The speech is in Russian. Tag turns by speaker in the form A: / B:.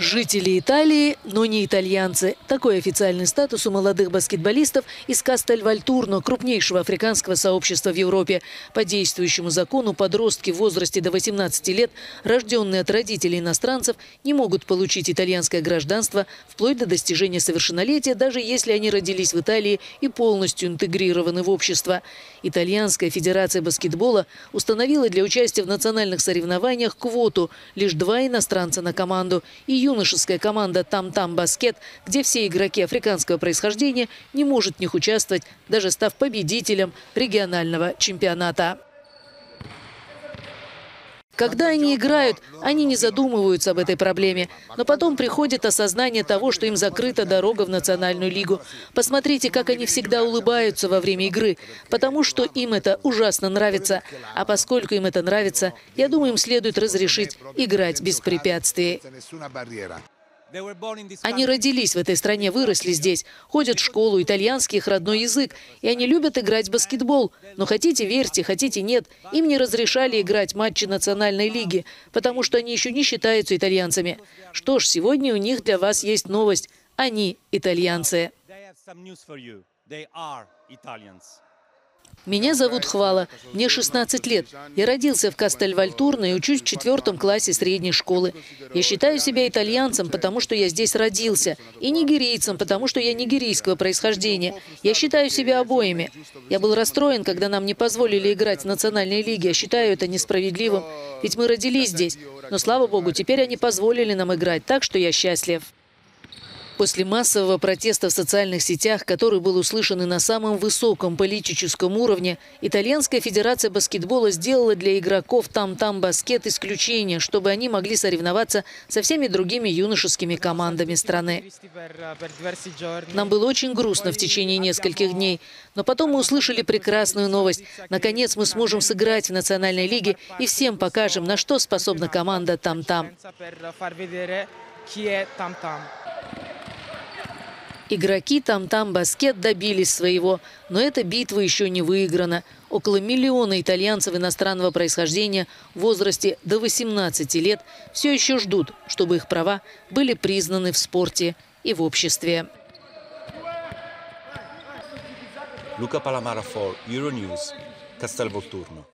A: Жители Италии, но не итальянцы. Такой официальный статус у молодых баскетболистов из Кастельвальтурно, крупнейшего африканского сообщества в Европе. По действующему закону подростки в возрасте до 18 лет, рожденные от родителей иностранцев, не могут получить итальянское гражданство вплоть до достижения совершеннолетия, даже если они родились в Италии и полностью интегрированы в общество. Итальянская федерация баскетбола установила для участия в национальных соревнованиях квоту – лишь два иностранца на команду – и юношеская команда «Там-Там Баскет», где все игроки африканского происхождения, не может в них участвовать, даже став победителем регионального чемпионата. Когда они играют, они не задумываются об этой проблеме. Но потом приходит осознание того, что им закрыта дорога в Национальную лигу. Посмотрите, как они всегда улыбаются во время игры, потому что им это ужасно нравится. А поскольку им это нравится, я думаю, им следует разрешить играть без препятствий. Они родились в этой стране, выросли здесь, ходят в школу, итальянский их родной язык, и они любят играть в баскетбол. Но хотите верьте, хотите нет, им не разрешали играть матчи национальной лиги, потому что они еще не считаются итальянцами. Что ж, сегодня у них для вас есть новость. Они итальянцы. Меня зовут Хвала, мне 16 лет. Я родился в Кастельвальтурно и учусь в четвертом классе средней школы. Я считаю себя итальянцем, потому что я здесь родился, и нигерийцем, потому что я нигерийского происхождения. Я считаю себя обоими. Я был расстроен, когда нам не позволили играть в национальной лиге. Я считаю это несправедливым, ведь мы родились здесь. Но, слава богу, теперь они позволили нам играть, так что я счастлив. После массового протеста в социальных сетях, который был услышан и на самом высоком политическом уровне, Итальянская федерация баскетбола сделала для игроков «Там-Там Баскет» исключение, чтобы они могли соревноваться со всеми другими юношескими командами страны. Нам было очень грустно в течение нескольких дней, но потом мы услышали прекрасную новость. Наконец мы сможем сыграть в национальной лиге и всем покажем, на что способна команда «Там-Там». Игроки там-там баскет добились своего, но эта битва еще не выиграна. Около миллиона итальянцев иностранного происхождения в возрасте до 18 лет все еще ждут, чтобы их права были признаны в спорте и в обществе.
B: Luca Palamara for Euronews, Castelvolturno.